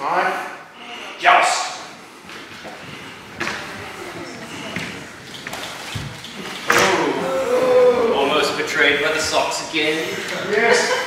Five. Joust. Almost betrayed by the socks again. Yes.